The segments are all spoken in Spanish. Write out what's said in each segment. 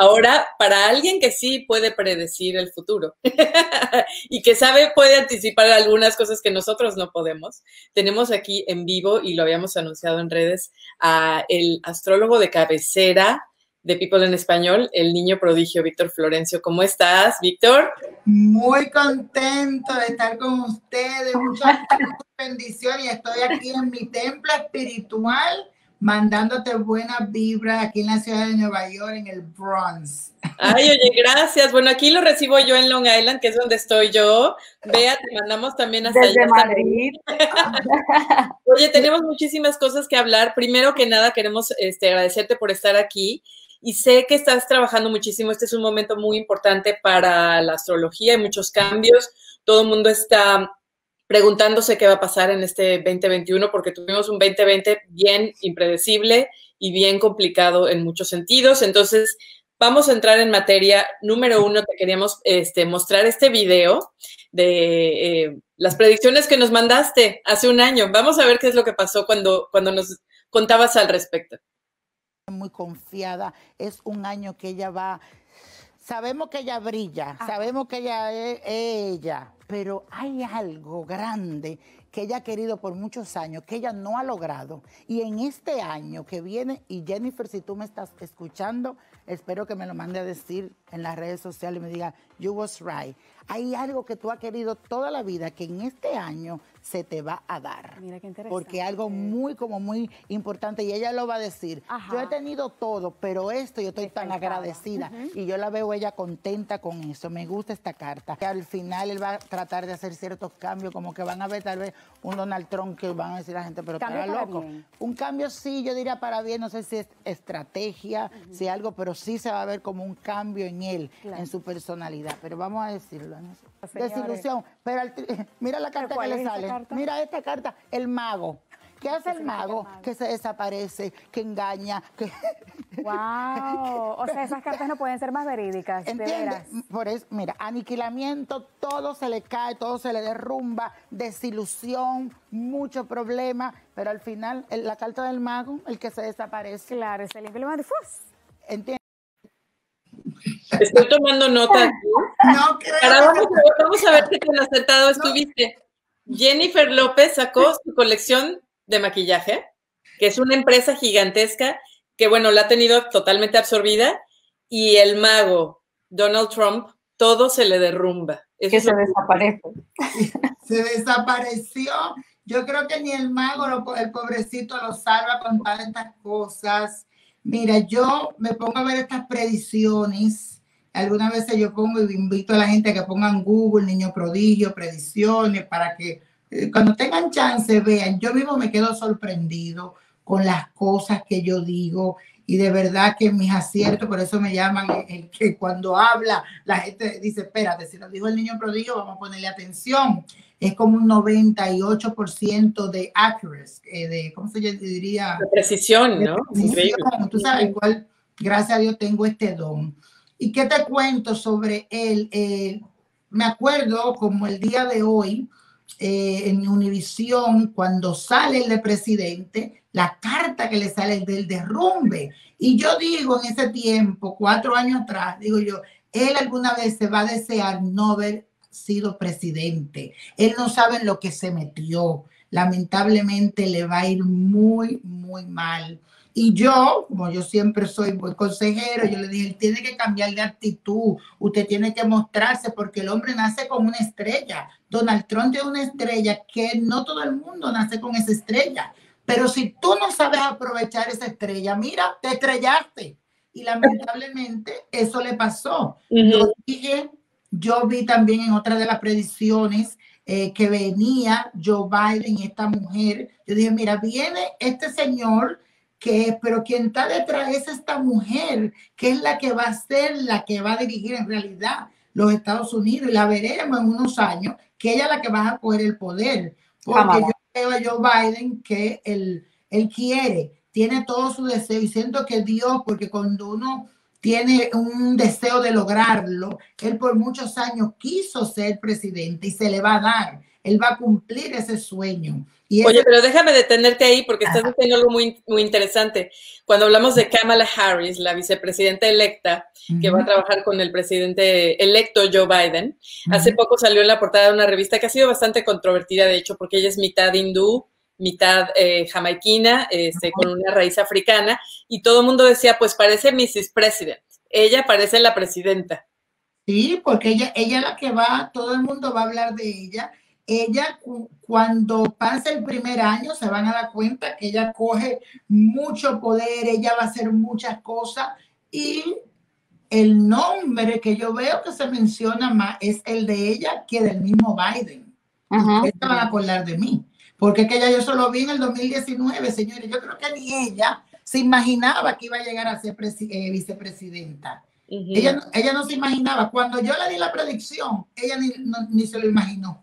Ahora, para alguien que sí puede predecir el futuro y que sabe, puede anticipar algunas cosas que nosotros no podemos, tenemos aquí en vivo, y lo habíamos anunciado en redes, a el astrólogo de cabecera de People en Español, el niño prodigio Víctor Florencio. ¿Cómo estás, Víctor? Muy contento de estar con ustedes. Muchas bendiciones y estoy aquí en mi templo espiritual mandándote buenas vibras aquí en la ciudad de Nueva York, en el Bronx. Ay, oye, gracias. Bueno, aquí lo recibo yo en Long Island, que es donde estoy yo. Vea, te mandamos también hasta Desde Madrid. Oye, tenemos muchísimas cosas que hablar. Primero que nada, queremos este, agradecerte por estar aquí. Y sé que estás trabajando muchísimo. Este es un momento muy importante para la astrología. Hay muchos cambios. Todo el mundo está preguntándose qué va a pasar en este 2021 porque tuvimos un 2020 bien impredecible y bien complicado en muchos sentidos. Entonces, vamos a entrar en materia. Número uno, te queríamos este, mostrar este video de eh, las predicciones que nos mandaste hace un año. Vamos a ver qué es lo que pasó cuando, cuando nos contabas al respecto. Muy confiada, es un año que ella va sabemos que ella brilla, sabemos que ella es ella, pero hay algo grande que ella ha querido por muchos años, que ella no ha logrado. Y en este año que viene, y Jennifer, si tú me estás escuchando, espero que me lo mande a decir en las redes sociales y me diga, you was right. Hay algo que tú has querido toda la vida que en este año se te va a dar. Mira qué interesante. Porque algo muy, como muy importante, y ella lo va a decir. Yo he tenido todo, pero esto yo estoy tan agradecida. Y yo la veo ella contenta con eso. Me gusta esta carta. Al final él va a tratar de hacer ciertos cambios, como que van a ver tal vez un Donald Trump que van a decir la gente, pero está loco. Un cambio sí, yo diría para bien, no sé si es estrategia, si algo, pero sí se va a ver como un cambio en él, en su personalidad. Pero vamos a decirlo. Desilusión. Pero mira la carta que le sale. Mira esta carta, el mago. ¿Qué hace el mago? Que se desaparece, que engaña, que... ¡Wow! O sea, esas cartas no pueden ser más verídicas, ¿Entiendes? Por eso, mira, aniquilamiento, todo se le cae, todo se le derrumba, desilusión, mucho problema, pero al final, la carta del mago, el que se desaparece. Claro, se limpia el ¿Entiendes? Estoy tomando nota aquí. No creo. vamos, a ver, qué tan acertado estuviste. Jennifer López sacó su colección de maquillaje, que es una empresa gigantesca que, bueno, la ha tenido totalmente absorbida, y el mago, Donald Trump, todo se le derrumba. que se desaparece. Se desapareció. Yo creo que ni el mago, el pobrecito, lo salva con todas estas cosas. Mira, yo me pongo a ver estas predicciones algunas veces yo pongo y invito a la gente a que pongan Google, niño prodigio, predicciones, para que eh, cuando tengan chance vean. Yo mismo me quedo sorprendido con las cosas que yo digo y de verdad que mis aciertos, por eso me llaman el, que cuando habla la gente dice, espérate, si lo dijo el niño prodigio, vamos a ponerle atención. Es como un 98% de accuracy, eh, de, ¿cómo se diría? De precisión, ¿no? Tú sabes cuál, gracias a Dios tengo este don. ¿Y qué te cuento sobre él? Eh, me acuerdo como el día de hoy eh, en Univisión, cuando sale el de presidente, la carta que le sale del derrumbe. Y yo digo en ese tiempo, cuatro años atrás, digo yo, él alguna vez se va a desear no haber sido presidente. Él no sabe en lo que se metió. Lamentablemente le va a ir muy, muy mal. Y yo, como yo siempre soy buen consejero, yo le dije, él tiene que cambiar de actitud, usted tiene que mostrarse porque el hombre nace con una estrella. Donald Trump es una estrella que no todo el mundo nace con esa estrella. Pero si tú no sabes aprovechar esa estrella, mira, te estrellaste. Y lamentablemente eso le pasó. Yo dije, yo vi también en otra de las predicciones eh, que venía Joe Biden y esta mujer. Yo dije, mira, viene este señor que pero quien está detrás es esta mujer, que es la que va a ser la que va a dirigir en realidad los Estados Unidos y la veremos en unos años, que ella es la que va a coger el poder. Porque yo veo a Joe Biden que él, él quiere, tiene todo su deseo y siento que Dios, porque cuando uno tiene un deseo de lograrlo, él por muchos años quiso ser presidente y se le va a dar. Él va a cumplir ese sueño. Oye, pero déjame detenerte ahí porque estás diciendo algo muy, muy interesante. Cuando hablamos de Kamala Harris, la vicepresidenta electa, que va a trabajar con el presidente electo Joe Biden, hace poco salió en la portada de una revista que ha sido bastante controvertida, de hecho, porque ella es mitad hindú, mitad eh, jamaiquina, este, con una raíz africana, y todo el mundo decía, pues parece Mrs. President, ella parece la presidenta. Sí, porque ella, ella es la que va, todo el mundo va a hablar de ella. Ella, cuando pase el primer año, se van a dar cuenta que ella coge mucho poder, ella va a hacer muchas cosas y el nombre que yo veo que se menciona más es el de ella que del mismo Biden. Ustedes van a acordar de mí. Porque que ella yo solo vi en el 2019, señores. Yo creo que ni ella se imaginaba que iba a llegar a ser eh, vicepresidenta. ella, ella no se imaginaba. Cuando yo le di la predicción, ella ni, ni se lo imaginó.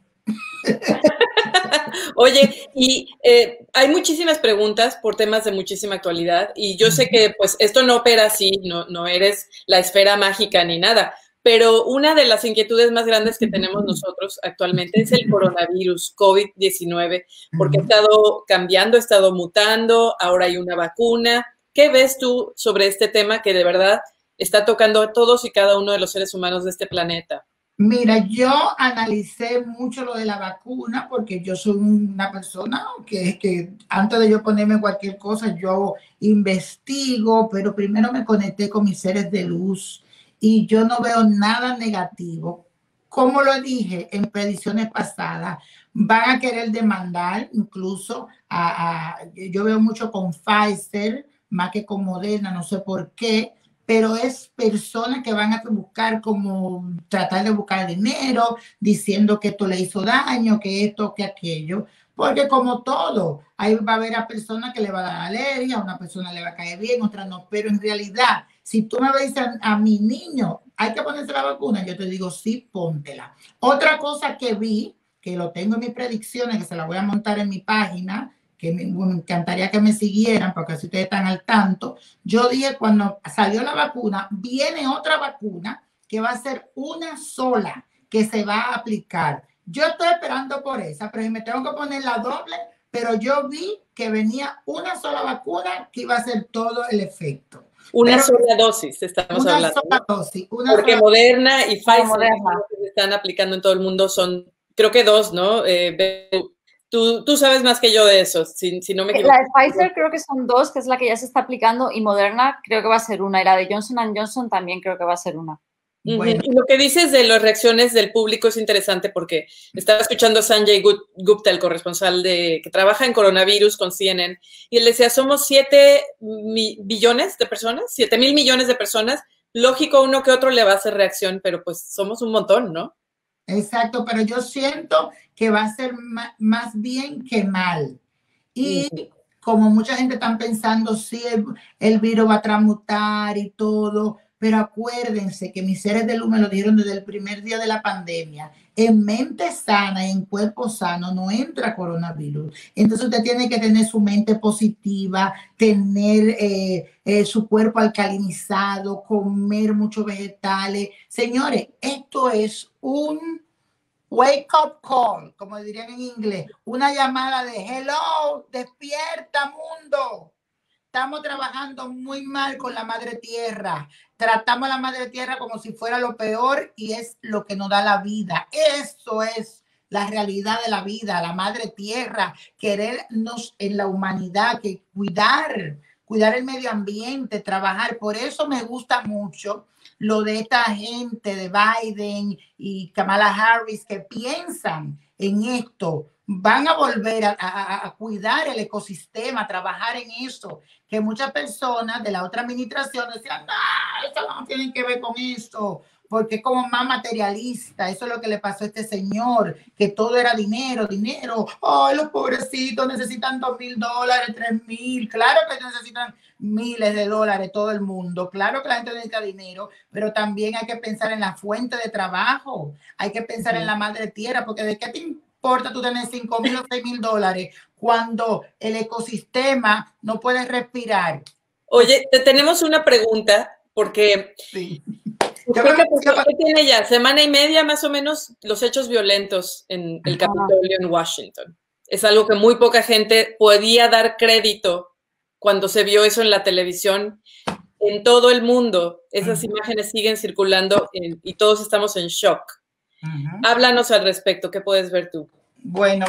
Oye, y eh, hay muchísimas preguntas por temas de muchísima actualidad y yo sé que pues esto no opera así, no, no eres la esfera mágica ni nada, pero una de las inquietudes más grandes que tenemos nosotros actualmente es el coronavirus COVID-19, porque ha estado cambiando, ha estado mutando, ahora hay una vacuna. ¿Qué ves tú sobre este tema que de verdad está tocando a todos y cada uno de los seres humanos de este planeta? Mira, yo analicé mucho lo de la vacuna porque yo soy una persona que, que antes de yo ponerme cualquier cosa, yo investigo, pero primero me conecté con mis seres de luz y yo no veo nada negativo. Como lo dije en predicciones pasadas, van a querer demandar incluso a, yo veo mucho con Pfizer, más que con Moderna, no sé por qué, pero es personas que van a buscar como tratar de buscar dinero, diciendo que esto le hizo daño, que esto, que aquello, porque como todo, ahí va a haber a personas que le va a dar alergia, a una persona le va a caer bien, otra no, pero en realidad si tú me dices a, mi niño, hay que ponerse la vacuna, yo te digo, sí, póntela. Otra cosa que vi, que lo tengo en mis predicciones, que se la voy a montar en mi página, que me, encantaría que me siguieran, porque así ustedes están al tanto. Yo dije, cuando salió la vacuna, viene otra vacuna que va a ser una sola que se va a aplicar. Yo estoy esperando por esa, pero si me tengo que poner la doble, pero yo vi que venía una sola vacuna que iba a hacer todo el efecto. Una sola dosis, estamos una hablando. Sola dosis, Porque Moderna y Pfizer que están aplicando en todo el mundo son, creo que dos, ¿no? Eh, tú, tú, sabes más que yo de eso, si, si no me equivoco. La de Pfizer creo que son dos, que es la que ya se está aplicando, y Moderna creo que va a ser una, y la de Johnson Johnson también creo que va a ser una. Y lo que dices de las reacciones del público es interesante porque estaba escuchando a Sanjay Gupta, el corresponsal de, que trabaja en coronavirus con CNN, y él decía, somos 7 billones de personas, 7 mil millones de personas. Lógico, uno que otro le va a hacer reacción, pero pues somos un montón, ¿no? Exacto, pero yo siento que va a ser más bien que mal. Y como mucha gente está pensando, si el, el virus va a transmutar y todo, pero acuérdense que mis seres de luz me lo dieron desde el primer día de la pandemia. En mente sana y en cuerpo sano no entra coronavirus. Entonces usted tiene que tener su mente positiva, tener eh, eh, su cuerpo alcalinizado, comer muchos vegetales. Señores, esto es un wake up call, como dirían en inglés, una llamada de hello, despierta mundo estamos trabajando muy mal con la madre tierra. Tratamos a la madre tierra como si fuera lo peor y es lo que nos da la vida. Eso es la realidad de la vida, la madre tierra, querernos en la humanidad, que cuidar, cuidar el medio ambiente, trabajar. Por eso me gusta mucho lo de esta gente de Biden y Kamala Harris que piensan en esto, van a volver a, cuidar el ecosistema, a trabajar en eso, que muchas personas de la otra administración decían, no, eso no tiene que ver con eso, porque es como más materialista, eso es lo que le pasó a este señor, que todo era dinero, dinero, ay, los pobrecitos necesitan dos mil dólares, tres mil, claro que necesitan miles de dólares todo el mundo, claro que la gente necesita dinero, pero también hay que pensar en la fuente de trabajo, hay que pensar en la madre tierra, porque de qué te importa tú tener 5 mil o 6 mil dólares cuando el ecosistema no puede respirar? Oye, te tenemos una pregunta porque ¿Qué tiene ya? Semana y media más o menos los hechos violentos en el Capitolio en Washington. Es algo que muy poca gente podía dar crédito cuando se vio eso en la televisión. En todo el mundo, esas imágenes siguen circulando y todos estamos en shock. Háblanos al respecto, ¿qué puedes ver tú? Bueno,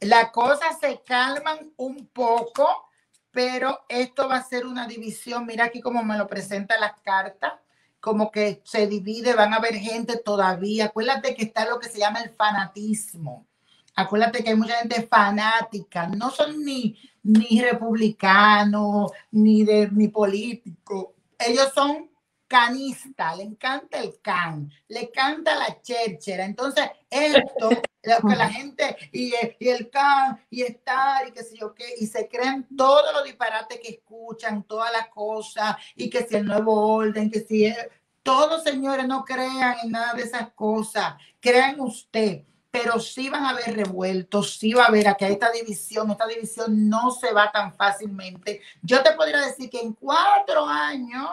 las cosas se calman un poco, pero esto va a ser una división. Mira aquí cómo me lo presenta las cartas, como que se divide, van a haber gente todavía. Acuérdate que está lo que se llama el fanatismo. Acuérdate que hay mucha gente fanática, no son ni, ni republicanos, ni, de, ni políticos. Ellos son canista, le encanta el can, le canta la cherchera. Entonces, esto, lo que la gente, y, el can, y estar, y qué sé yo qué, y se creen todos los disparates que escuchan, todas las cosas, y que si el nuevo orden, que si todos señores no crean en nada de esas cosas, crean usted pero sí van a haber revueltos, sí va a haber aquí esta división, esta división no se va tan fácilmente. Yo te podría decir que en cuatro años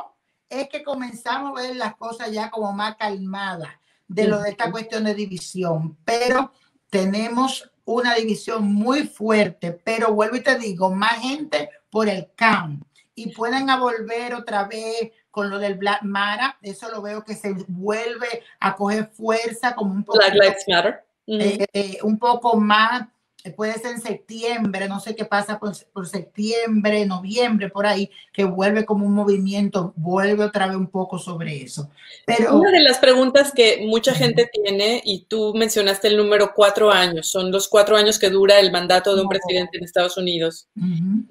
es que comenzamos a ver las cosas ya como más calmadas de lo de esta cuestión de división, pero tenemos una división muy fuerte, pero vuelvo y te digo, más gente por el camp y pueden volver otra vez con lo del Black Mara, eso lo veo que se vuelve a coger fuerza como un poco Black Lives Matter. Eh, eh, un poco más puede ser en septiembre, no sé qué pasa por, septiembre, noviembre, por ahí, que vuelve como un movimiento, vuelve otra vez un poco sobre eso. Pero una de las preguntas que mucha gente tiene, y tú mencionaste el número cuatro años, son los cuatro años que dura el mandato de un presidente en Estados Unidos.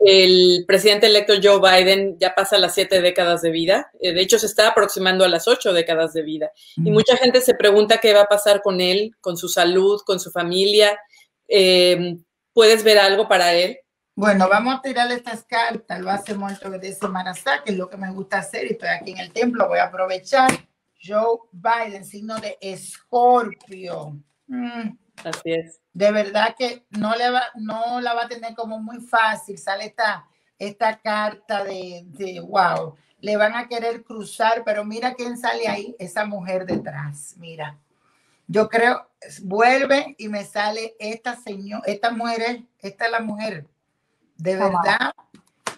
El presidente electo Joe Biden ya pasa las siete décadas de vida, eh, de hecho se está aproximando a las ocho décadas de vida, y mucha gente se pregunta qué va a pasar con él, con su salud, con su familia eh, ¿Puedes ver algo para él? Bueno, vamos a tirarle estas cartas. Lo hace mucho de Semana que es lo que me gusta hacer y estoy aquí en el templo. Voy a aprovechar. Joe Biden, signo de Escorpio. Mm. Así es. De verdad que no, le va, no la va a tener como muy fácil. Sale esta, esta carta de, de wow. Le van a querer cruzar, pero mira quién sale ahí, esa mujer detrás. Mira yo creo, vuelve y me sale esta señora, esta mujer, esta es la mujer. De verdad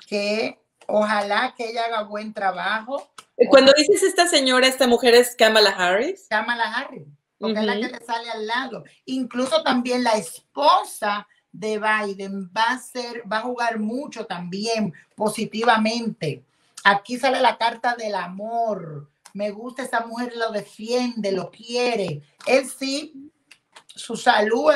que ojalá que ella haga buen trabajo. Cuando dices esta señora, esta mujer es Kamala Harris. Kamala Harris, porque es la que le sale al lado. Incluso también la esposa de Biden va a ser, va a jugar mucho también positivamente. Aquí sale la carta del amor me gusta esa mujer, lo defiende, lo quiere. Él sí, su salud,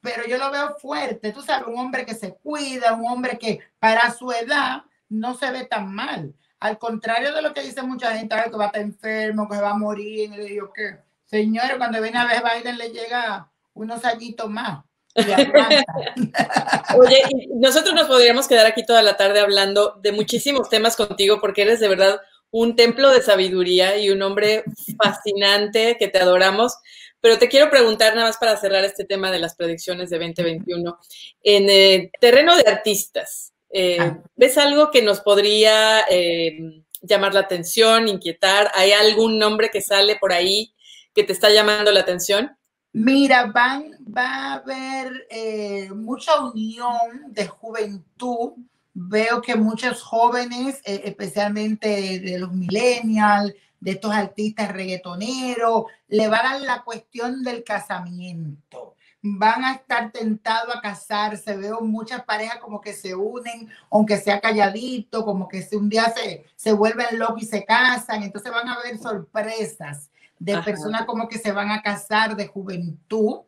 pero yo lo veo fuerte. Tú sabes, un hombre que se cuida, un hombre que para su edad no se ve tan mal. Al contrario de lo que dice mucha gente, que va a estar enfermo, que va a morir. Y le digo que, señores, cuando viene a ver Biden le llega unos añitos más. Oye, nosotros nos podríamos quedar aquí toda la tarde hablando de muchísimos temas contigo porque eres de verdad un templo de sabiduría y un hombre fascinante que te adoramos. Pero te quiero preguntar nada más para cerrar este tema de las predicciones de 2021. En el terreno de artistas, eh, ah. ¿ves algo que nos podría eh, llamar la atención, inquietar? ¿Hay algún nombre que sale por ahí que te está llamando la atención? Mira, van, va a haber eh, mucha unión de juventud veo que muchos jóvenes, eh, especialmente de los millennials, de estos artistas reggaetoneros, le van a la cuestión del casamiento. Van a estar tentados a casarse. Veo muchas parejas como que se unen, aunque sea calladito, como que un día se, se vuelven locos y se casan. Entonces van a haber sorpresas de personas como que se van a casar de juventud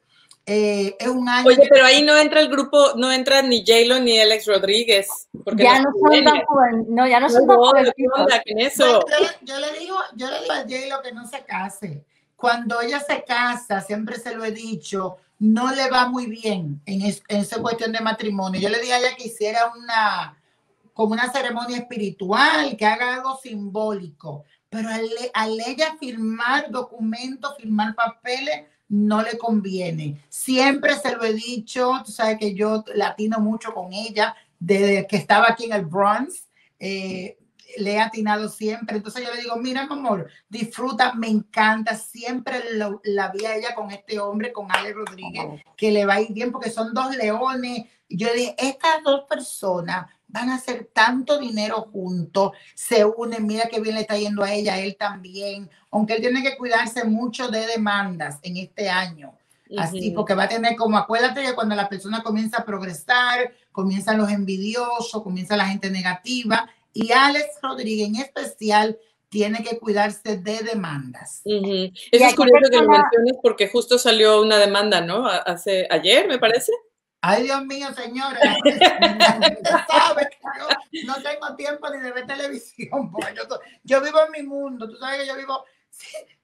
eh, es un año. Oye, pero ahí no entra el grupo, no entra ni J-Lo ni Alex Rodríguez. ya no son tan no, ya no son tan eso. Yo, le digo, yo le digo a J-Lo que no se case. Cuando ella se casa, siempre se lo he dicho, no le va muy bien en, esa cuestión de matrimonio. Yo le dije a ella que hiciera una, como una ceremonia espiritual, que haga algo simbólico. Pero al, al ella firmar documentos, firmar papeles, no le conviene. Siempre se lo he dicho, tú sabes que yo latino mucho con ella desde que estaba aquí en el Bronx. Eh, le he atinado siempre. Entonces yo le digo, mira, mi amor, disfruta, me encanta. Siempre la vi a ella con este hombre, con Ale Rodríguez, que le va a ir bien porque son dos leones. Yo dije, estas dos personas van a hacer tanto dinero juntos, se unen, mira qué bien le está yendo a ella, a él también, aunque él tiene que cuidarse mucho de demandas en este año. Así, porque va a tener como, acuérdate que cuando la persona comienza a progresar, comienzan los envidiosos, comienza la gente negativa, y Alex Rodríguez en especial tiene que cuidarse de demandas. Eso es curioso que lo menciones porque justo salió una demanda, ¿no? Hace ayer, me parece. Ay, Dios mío, señora. no tengo tiempo ni de ver televisión. Yo, yo, vivo en mi mundo. Tú sabes que yo vivo.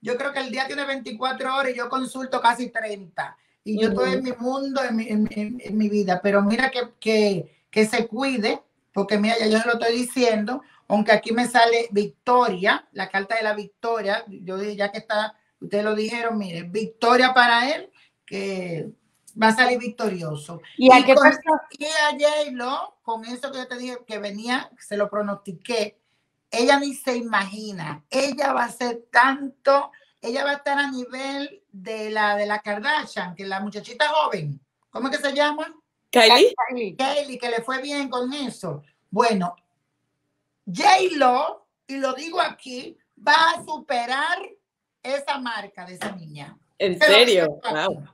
Yo creo que el día tiene 24 horas y yo consulto casi 30. Y yo estoy en mi mundo, en mi, en, mi vida. Pero mira que, que, que, se cuide, porque mira, ya yo se lo estoy diciendo. Aunque aquí me sale Victoria, la carta de la Victoria. Yo ya que está, ustedes lo dijeron, mire, Victoria para él, que va a salir victorioso. ¿Y, a qué con, y a J-Lo, con eso que yo te dije que venía, se lo pronostiqué, ella ni se imagina, ella va a ser tanto, ella va a estar a nivel de la de la Kardashian, que la muchachita joven, ¿cómo es que se llama? Kylie. Kylie, que le fue bien con eso. Bueno, J-Lo, y lo digo aquí, va a superar esa marca de esa niña. ¿En serio? Wow.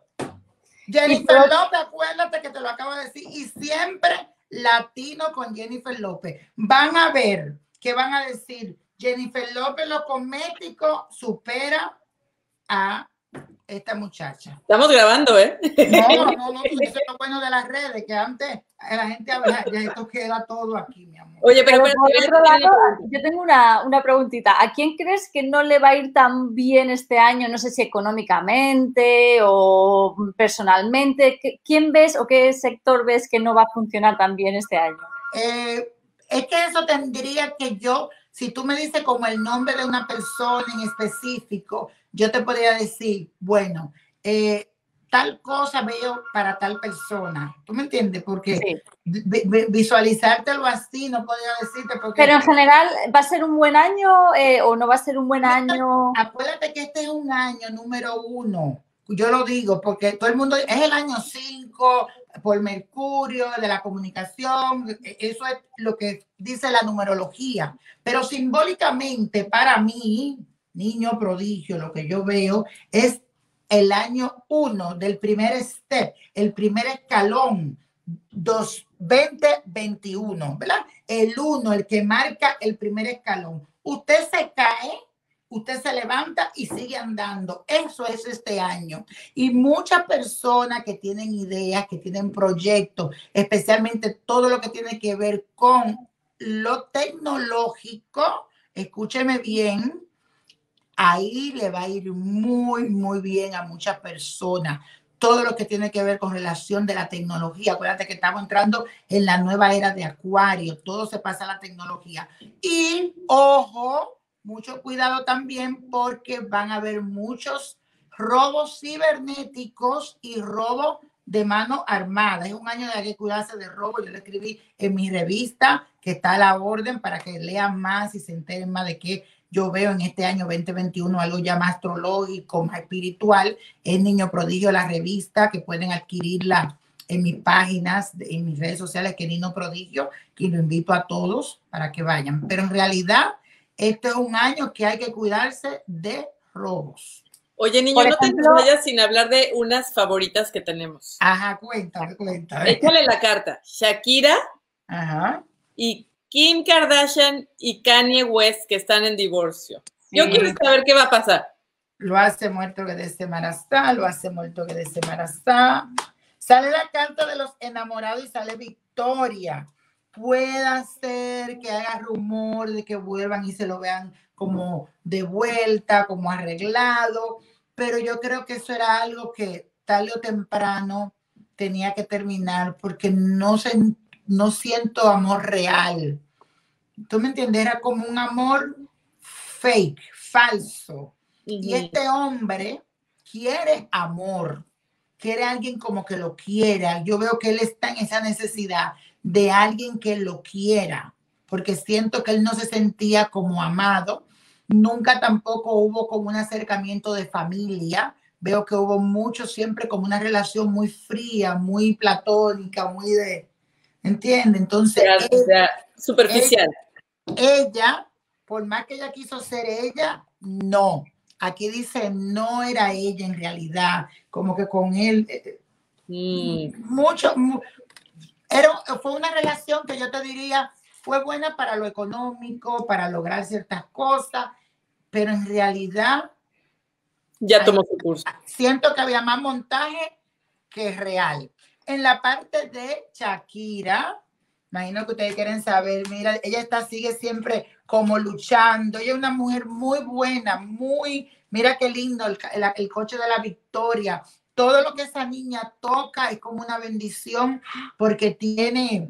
Jennifer López, acuérdate que te lo acabo de decir, y siempre latino con Jennifer López. Van a ver que van a decir, Jennifer López, lo cosmético supera a esta muchacha. Estamos grabando, ¿eh? No, no, no, eso es lo bueno de las redes, que antes la gente habla, ya esto queda todo aquí, mi amor. Oye, pero, por otro lado, yo tengo una, una preguntita. ¿A quién crees que no le va a ir tan bien este año? No sé si económicamente o personalmente. ¿Quién ves o qué sector ves que no va a funcionar tan bien este año? Eh, es que eso tendría que yo, si tú me dices como el nombre de una persona en específico, yo te podría decir, bueno, eh, tal cosa veo para tal persona. ¿Tú me entiendes? Porque visualizártelo así no podría decirte. Porque Pero en general, ¿va a ser un buen año eh, o no va a ser un buen año? Acuérdate que este es un año número uno. Yo lo digo porque todo el mundo es el año cinco por Mercurio, de la comunicación. Eso es lo que dice la numerología. Pero simbólicamente, para mí, niño prodigio, lo que yo veo es el año uno del primer step, el primer escalón, 2021, ¿verdad? El uno, el que marca el primer escalón. Usted se cae, usted se levanta y sigue andando. Eso es este año. Y muchas personas que tienen ideas, que tienen proyectos, especialmente todo lo que tiene que ver con lo tecnológico, escúcheme bien, ahí le va a ir muy, muy bien a muchas personas. Todo lo que tiene que ver con relación de la tecnología. Acuérdate que estamos entrando en la nueva era de Acuario. Todo se pasa a la tecnología. Y ojo, mucho cuidado también porque van a haber muchos robos cibernéticos y robos de mano armada. Es un año de que cuidarse de robo. Yo lo escribí en mi revista que está a la orden para que lean más y se enteren más de qué yo veo en este año 2021 algo ya más astrológico, más espiritual. Es Niño Prodigio, la revista, que pueden adquirirla en mis páginas, en mis redes sociales, que Niño Prodigio, y lo invito a todos para que vayan. Pero en realidad, este es un año que hay que cuidarse de robos. Oye, niño, no te vayas sin hablar de unas favoritas que tenemos. Ajá, cuéntame, cuéntame. Échale la carta. Shakira Ajá. y Kim Kardashian y Kanye West que están en divorcio. Yo quiero saber qué va a pasar. Lo hace muerto que de semana está, lo hace muerto que de semana está. Sale la carta de los enamorados y sale Victoria. Puede ser que haga rumor de que vuelvan y se lo vean como de vuelta, como arreglado, pero yo creo que eso era algo que tarde o temprano tenía que terminar porque no se no siento amor real. ¿Tú me entiendes? Era como un amor fake, falso. Y este hombre quiere amor, quiere alguien como que lo quiera. Yo veo que él está en esa necesidad de alguien que lo quiera. porque siento que él no se sentía como amado. Nunca tampoco hubo como un acercamiento de familia. Veo que hubo mucho siempre como una relación muy fría, muy platónica, muy de, ¿entiende? Entonces, superficial. ella, por más que ella quiso ser ella, no. Aquí dice, no era ella en realidad, como que con él, eh, mm. mucho, era, fue una relación que yo te diría, fue buena para lo económico, para lograr ciertas cosas, pero en realidad... Ya tomó su curso. Siento que había más montaje que real. En la parte de Shakira, imagino que ustedes quieren saber, mira, ella está, sigue siempre como luchando. Ella es una mujer muy buena, muy, mira qué lindo el, coche de la victoria. Todo lo que esa niña toca es como una bendición porque tiene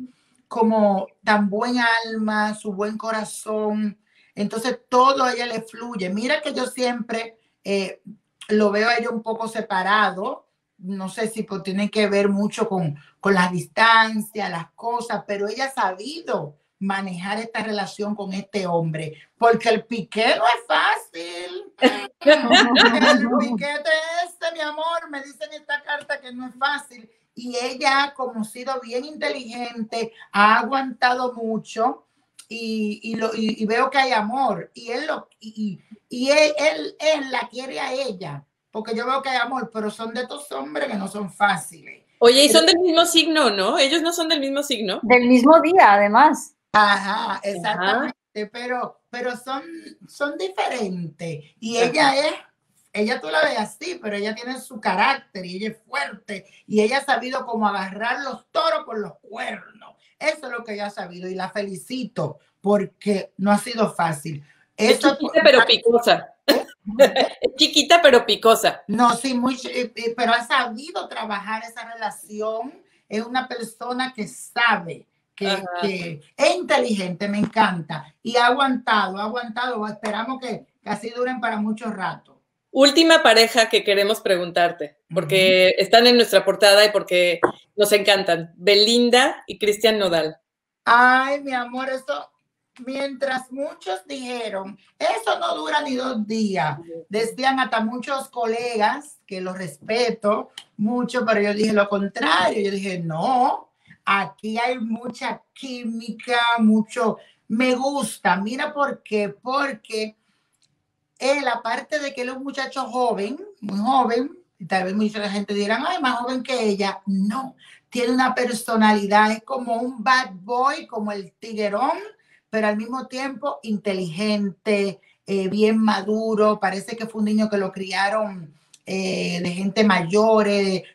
como tan buen alma, su buen corazón. Entonces todo a ella le fluye. Mira que yo siempre eh, lo veo a ella un poco separado. No sé si pues, tiene que ver mucho con, con la distancia, las cosas, pero ella ha sabido manejar esta relación con este hombre, porque el piqué no es fácil. el piquete este, mi amor, me dicen esta carta que no es fácil. Y ella, como ha sido bien inteligente, ha aguantado mucho y, y, lo, y, veo que hay amor. Y él, lo, y, y él, él, él, la quiere a ella, porque yo veo que hay amor, pero son de estos hombres que no son fáciles. Oye, y son del mismo signo, ¿no? Ellos no son del mismo signo. Del mismo día, además. Ajá, exactamente, Pero, pero son, son diferentes. Y ella es ella tú la ves así, pero ella tiene su carácter y ella es fuerte y ella ha sabido cómo agarrar los toros por los cuernos. Eso es lo que ella ha sabido y la felicito porque no ha sido fácil. Es chiquita pero picosa. chiquita pero picosa. No, sí, muy, eh, eh, pero ha sabido trabajar esa relación. Es una persona que sabe, que, que, es inteligente, me encanta. Y ha aguantado, ha aguantado. Esperamos que, que así duren para mucho rato. Última pareja que queremos preguntarte, porque están en nuestra portada y porque nos encantan. Belinda y Cristian Nodal. Ay, mi amor, eso, mientras muchos dijeron, eso no dura ni dos días. Decían hasta muchos colegas, que lo respeto mucho, pero yo dije lo contrario. Yo dije, no, aquí hay mucha química, mucho, me gusta. Mira por qué, porque él, aparte de que él es un muchacho joven, muy joven, y tal vez mucha gente dirá, ay, más joven que ella, no, tiene una personalidad, es como un bad boy, como el tiguerón, pero al mismo tiempo inteligente, eh, bien maduro, parece que fue un niño que lo criaron eh, de gente mayor,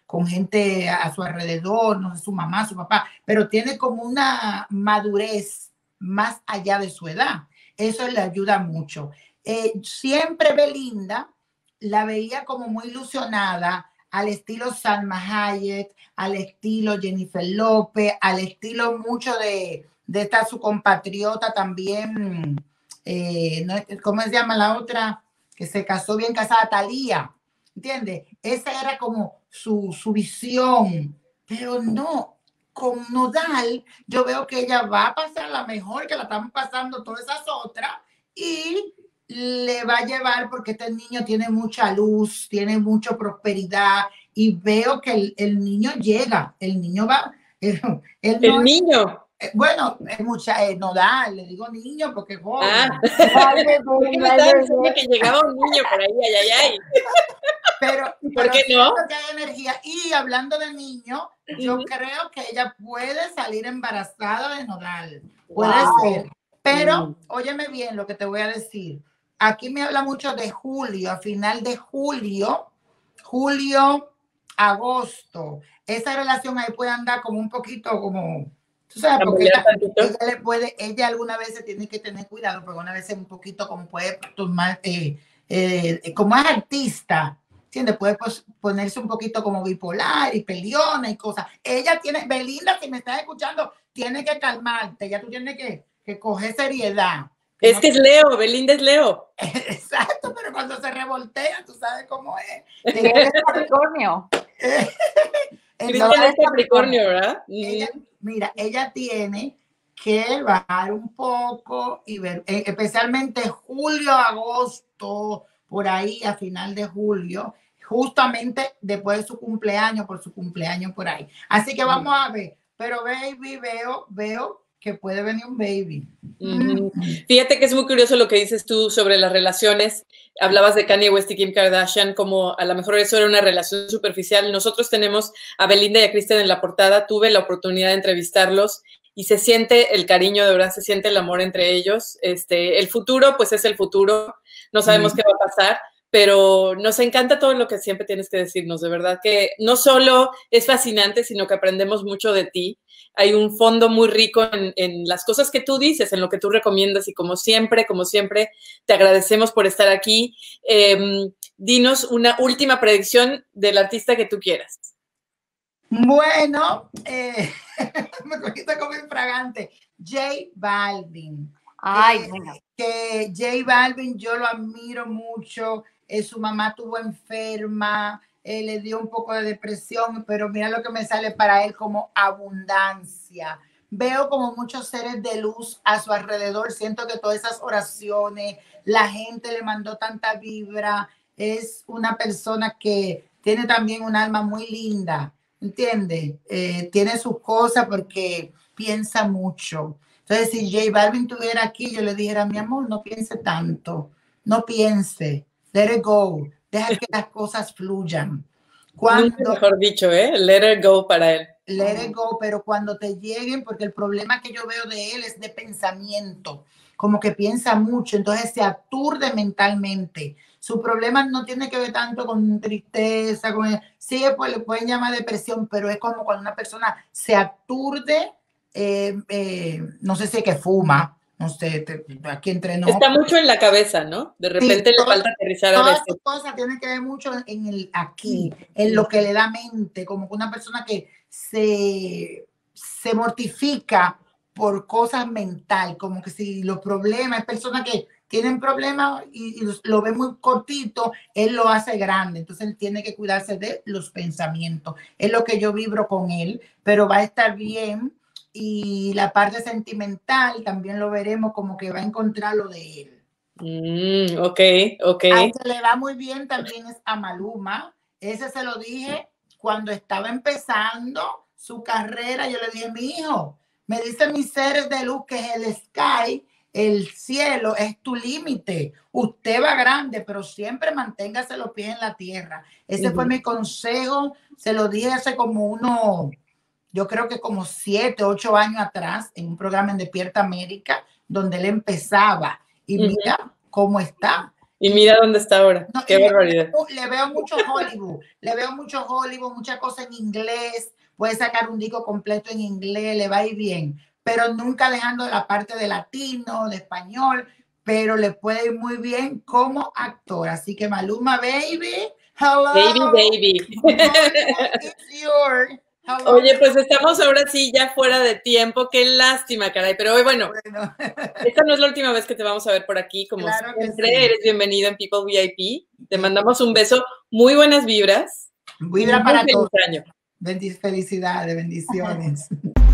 con gente a, su alrededor, no sé, su mamá, su papá, pero tiene como una madurez más allá de su edad. Eso le ayuda mucho. Eh, siempre Belinda la veía como muy ilusionada al estilo Salma Hayek, al estilo Jennifer López, al estilo mucho de, de esta su compatriota también, eh, ¿cómo se llama la otra? Que se casó bien casada, Talía, ¿entiendes? Esa era como su, su visión, pero no, con Nodal, yo veo que ella va a pasar la mejor que la están pasando todas esas otras y le va a llevar porque este niño tiene mucha luz, tiene mucha prosperidad y veo que el, niño llega, el niño va, el, el, niño. Eh, bueno, es mucha, eh, no da, le digo niño porque joven. Ah. que llegaba un niño por ahí, ay, ay, ay. Pero, ¿por qué no? Que hay energía. Y hablando de niño, yo creo que ella puede salir embarazada de nodal. Puede ser. Pero, mm. óyeme bien lo que te voy a decir aquí me habla mucho de julio, a final de julio, julio, agosto. Esa relación ahí puede andar como un poquito como, tú sabes, porque ella, le puede, ella alguna vez se tiene que tener cuidado, porque una vez es un poquito como puede tomar, eh, eh, como es artista, ¿entiendes? Puede pues, ponerse un poquito como bipolar y peleona y cosas. Ella tiene, Belinda, si me estás escuchando, tiene que calmarte, ya tú tienes que, que coger seriedad. Es que es Leo, Belinda es Leo. Exacto, pero cuando se revoltea, tú sabes cómo es. Es Capricornio. Cristian es Capricornio, ¿verdad? mira, ella tiene que bajar un poco y ver, eh, especialmente julio, agosto, por ahí a final de julio, justamente después de su cumpleaños, por su cumpleaños por ahí. Así que vamos a ver, pero baby, veo, veo que puede venir un baby. Fíjate que es muy curioso lo que dices tú sobre las relaciones. Hablabas de Kanye West y Kim Kardashian, como a lo mejor eso era una relación superficial. Nosotros tenemos a Belinda y a Kristen en la portada. Tuve la oportunidad de entrevistarlos y se siente el cariño, de verdad, se siente el amor entre ellos. Este, el futuro, pues es el futuro. No sabemos qué va a pasar, pero nos encanta todo lo que siempre tienes que decirnos, de verdad que no solo es fascinante, sino que aprendemos mucho de ti. Hay un fondo muy rico en, las cosas que tú dices, en lo que tú recomiendas y como siempre, como siempre, te agradecemos por estar aquí. Em, dinos una última predicción del artista que tú quieras. Bueno, eh, me cogiste como infragante. J Balvin. Ay, eh, que J Balvin yo lo admiro mucho eh, su mamá tuvo enferma, eh, le dio un poco de depresión, pero mira lo que me sale para él como abundancia. Veo como muchos seres de luz a su alrededor, siento que todas esas oraciones, la gente le mandó tanta vibra, es una persona que tiene también un alma muy linda, ¿entiende? Eh, tiene sus cosas porque piensa mucho. Entonces, si J Balvin estuviera aquí, yo le dijera, mi amor, no piense tanto, no piense, let it go, deja que las cosas fluyan. Cuando, mejor dicho, ¿eh? Let it go para él. Let it go, pero cuando te lleguen, porque el problema que yo veo de él es de pensamiento, como que piensa mucho, entonces se aturde mentalmente. Su problema no tiene que ver tanto con tristeza, con sí, pues le pueden llamar depresión, pero es como cuando una persona se aturde, eh, eh, no sé si es que fuma, no sé, aquí entrenó. Está mucho en la cabeza, ¿no? De repente le falta aterrizar a Todas estas cosas tienen que ver mucho en el aquí, en lo que le da mente, como una persona que se, se mortifica por cosas mental, como que si los problemas, es persona que tienen problemas y, lo ve muy cortito, él lo hace grande, entonces él tiene que cuidarse de los pensamientos. Es lo que yo vibro con él, pero va a estar bien y la parte sentimental también lo veremos como que va a encontrar lo de él. Mm, ok, ok. Que le va muy bien también es a Maluma. Ese se lo dije cuando estaba empezando su carrera. Yo le dije, mi hijo, me dicen mis seres de luz que el sky, el cielo es tu límite. Usted va grande, pero siempre manténgase los pies en la tierra. Ese fue mi consejo. Se lo dije hace como uno yo creo que como siete, ocho años atrás, en un programa en Despierta América, donde él empezaba. Y mira cómo está. Y mira dónde está ahora. Qué barbaridad. Le veo mucho Hollywood, le veo mucho Hollywood, muchas cosas en inglés. Puede sacar un disco completo en inglés, le va a ir bien. Pero nunca dejando la parte de latino, de español, pero le puede ir muy bien como actor. Así que Maluma, baby. Hello. Baby, baby. It's yours. Oye, pues estamos ahora sí ya fuera de tiempo. Qué lástima, caray. Pero hoy, bueno, esta no es la última vez que te vamos a ver por aquí. Como siempre, eres bienvenido en People VIP. Te mandamos un beso. Muy buenas vibras. Vibra para todos. Felicidades, bendiciones.